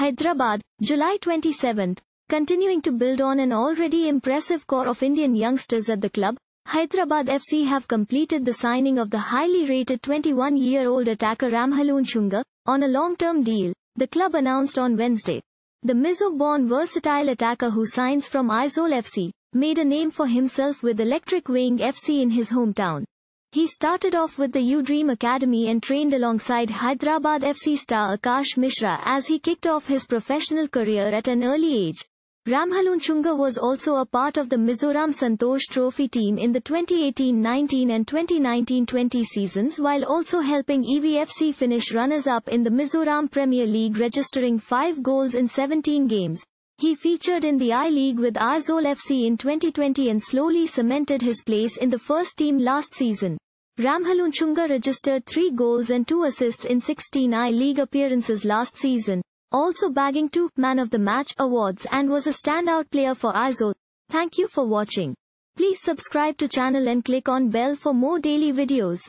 Hyderabad, July 27. Continuing to build on an already impressive core of Indian youngsters at the club, Hyderabad FC have completed the signing of the highly rated 21-year-old attacker Ramhlunchhunga on a long-term deal, the club announced on Wednesday. The Mizo-born versatile attacker who signs from Aizawl FC, made a name for himself with Electric Veng FC in his hometown. He started off with the UDream Academy and trained alongside Hyderabad FC star Akash Mishra as he kicked off his professional career at an early age. Ramhlunchhunga was also a part of the Mizoram Santosh Trophy team in the 2018-19 and 2019-20 seasons while also helping EVFC finish runners-up in the Mizoram Premier League registering 5 goals in 17 games. He featured in the I-League with Aizawl FC in 2020 and slowly cemented his place in the first team last season. Ramhlunchhunga registered 3 goals and 2 assists in 16 I-League appearances last season, also bagging 2 Man of the Match awards and was a standout player for Aizawl. Thank you for watching. Please subscribe to channel and click on bell for more daily videos.